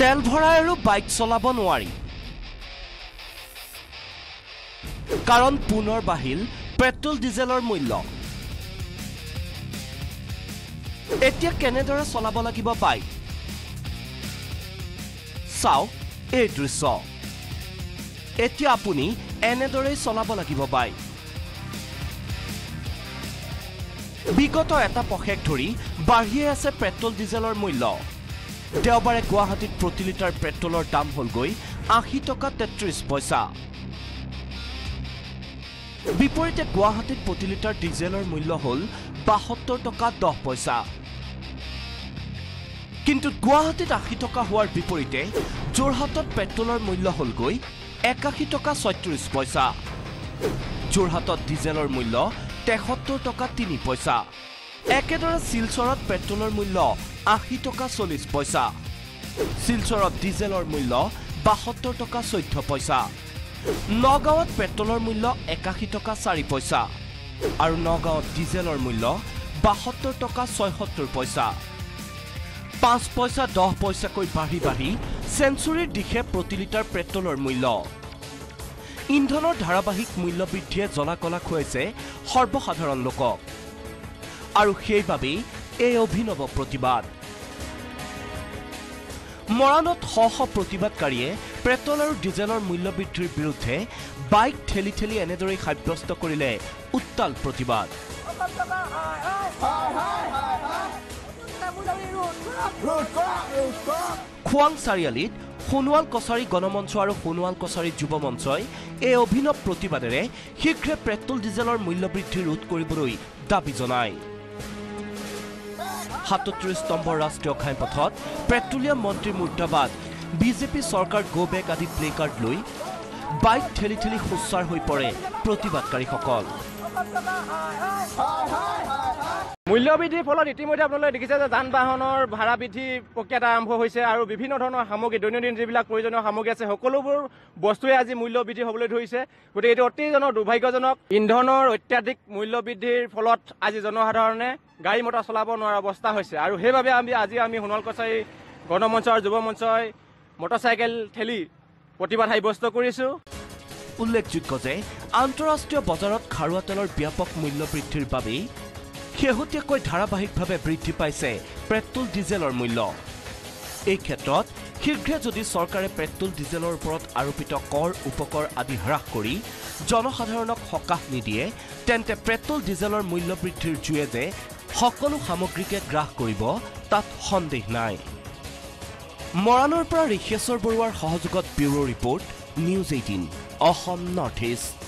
তেল ভৰাই আৰু বাইক চলাব নোৱাৰি। কাৰণ পুনৰ বাঢ়িল পেট্ৰল ডিজেলৰ মূল্য। এতিয়া কেনেদৰে চলাব লাগিব বাইক? চাওক এই দৃশ্য। এতিয়া আপুনি এনেদৰেই চলাব লাগিব বাইক। বিগত এটা পষেক ধৰি বাঢ়িয়ে আছে পেট্ৰল ডিজেলৰ মূল্য। দেওবাৰে গুৱাহাটীত প্ৰতি লিটাৰ পেট্ৰলৰ দাম হ'লগৈ আশী টকা তেত্ৰিছ পইচা। বিপৰীতে গুৱাহাটীত প্ৰতি লিটাৰ ডিজেলৰ মূল্য হ'ল বাসত্তৰ টকা দহ পইচা। কিন্তু গুৱাহাটীত আশী টকা হোৱাৰ বিপৰীতে যোৰহাটত পেট্ৰলৰ মূল্য হ'লগৈ একাশী টকা ছয়ত্ৰিছ পইচা। যোৰহাটত ডিজেলৰ মূল্য তেসত্তৰ টকা তিনি পইচা। একেদৰে শিলচৰত পেট্ৰলৰ মূল্য আশী টকা চল্লিছ পইচা। শিলচৰত ডিজেলৰ মূল্য বাসত্তৰ টকা চৈধ্য পইচা। নগাঁৱত পেট্ৰলৰ মূল্য একাশী টকা চাৰি পইচা। আৰু নগাঁৱত ডিজেলৰ মূল্য বাসত্তৰ টকা ছয়সত্তৰ পইচা। পাঁচ পইচা দহ পইচাকৈ বাঢ়ি বাঢ়ি চেঞ্চুৰীৰ দিশে প্ৰতি লিটাৰ পেট্ৰলৰ মূল্য। ইন্ধনৰ ধাৰাবাহিক মূল্য বৃদ্ধিয়ে জ্বলা কলা খুৱাইছে সৰ্বসাধাৰণ লোকক। আৰু সেইবাবেই এই অভিনৱ প্ৰতিবাদ। মৰাণত শ প্ৰতিবাদকাৰীয়ে পেট্ৰল আৰু ডিজেলৰ মূল্য বৃদ্ধিৰ বিৰুদ্ধে বাইক ঠেলি ঠেলি এনেদৰেই সাব্যস্ত কৰিলে। উত্তাল প্ৰতিবাদ। খোৱাং চাৰিআলিত সোণোৱাল কছাৰী গণমঞ্চ আৰু সোণোৱাল কছাৰী যুৱ মঞ্চই এই অভিনৱ প্ৰতিবাদেৰে শীঘ্ৰে পেট্ৰল ডিজেলৰ মূল্য বৃদ্ধি ৰোধ কৰিবলৈ দাবী জনায়। সাতত্ৰিছ নম্বৰ ৰাষ্ট্ৰীয় ঘাইপথত পেট্ৰলিয়াম মন্ত্ৰী মুৰ্দাবাদ বিজেপি চৰকাৰ গ' বেক আদি প্লে কাৰ্ড লৈ বাইক ঠেলি ঠেলি সোচ্চাৰ হৈ পৰে প্ৰতিবাদকাৰীসকল মূল্যবৃদ্ধিৰ ফলত ইতিমধ্যে আপোনালোকে দেখিছে যে যান বাহনৰ ভাড়া বৃদ্ধি প্ৰক্ৰিয়াত আৰম্ভ হৈছে আৰু বিভিন্ন ধৰণৰ সামগ্ৰী দৈনন্দিন যিবিলাক প্ৰয়োজনীয় সামগ্ৰী আছে সকলোবোৰ বস্তুৱে আজি মূল্য বৃদ্ধি হ'বলৈ ধৰিছে। গতিকে এইটো অতি জন দুৰ্ভাগ্যজনক। ইন্ধনৰ অত্যাধিক মূল্য বৃদ্ধিৰ ফলত আজি জনসাধাৰণে গাড়ী মটৰ চলাব নোৱাৰা অৱস্থা হৈছে। আৰু সেইবাবে আমি আজি আমি সোণাল কছাৰী গণমঞ্চ আৰু যুৱ মঞ্চই মটৰচাইকেল ঠেলি প্ৰতিবাদ সাব্যস্ত কৰিছোঁ। উল্লেখযোগ্য যে আন্তঃৰাষ্ট্ৰীয় বজাৰত খাৰুৱা তেলৰ ব্যাপক মূল্য বৃদ্ধিৰ বাবেই শেহতীয়াকৈ ধাৰাবাহিকভাৱে বৃদ্ধি পাইছে পেট্ৰল ডিজেলৰ মূল্য। এই ক্ষেত্ৰত শীঘ্ৰে যদি চৰকাৰে পেট্ৰল ডিজেলৰ ওপৰত আৰোপিত কৰ উপকৰ আদি হ্ৰাস কৰি জনসাধাৰণক সকাহ নিদিয়ে তেন্তে পেট্ৰল ডিজেলৰ মূল্য বৃদ্ধিৰ জুয়ে যে সকলো সামগ্ৰীকে গ্ৰাস কৰিব তাত সন্দেহ নাই। মৰাণৰ পৰা ঋষেশ্বৰ বৰুৱাৰ সহযোগত bureau' report news eighteen Assam north east.